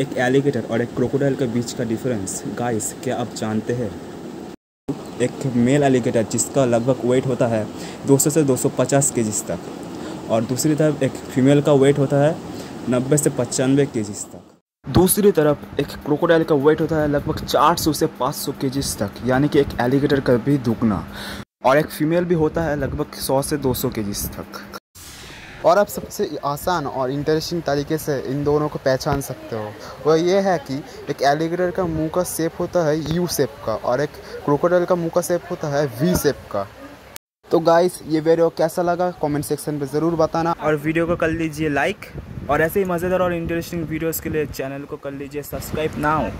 एक एलिगेटर और एक क्रोकोडाइल के बीच का डिफरेंस गाइस क्या आप जानते हैं? एक मेल एलिगेटर जिसका लगभग वेट होता है 200 से 250 केजीज तक और दूसरी तरफ़ एक फीमेल का वेट होता है 90 से पचानवे केजीज तक। दूसरी तरफ़ एक क्रोकोडाइल का वेट होता है लगभग 400 से 500 केजीज तक, यानी कि एक एलिगेटर का भी दुगना। और एक फीमेल भी होता है लगभग 100 से 200 केजीज तक। और आप सबसे आसान और इंटरेस्टिंग तरीके से इन दोनों को पहचान सकते हो। वह यह है कि एक एलिगेटर का मुँह का सेप होता है यू सेप का और एक क्रोकोडाइल का मुँह का सेप होता है वी सेप का। तो गाइस ये वीडियो कैसा लगा? कमेंट सेक्शन पे ज़रूर बताना। और वीडियो को कर लीजिए लाइक और ऐसे ही मज़ेदार और इंटरेस्टिंग वीडियोस के लिए चैनल को कर लीजिए सब्सक्राइब नाउ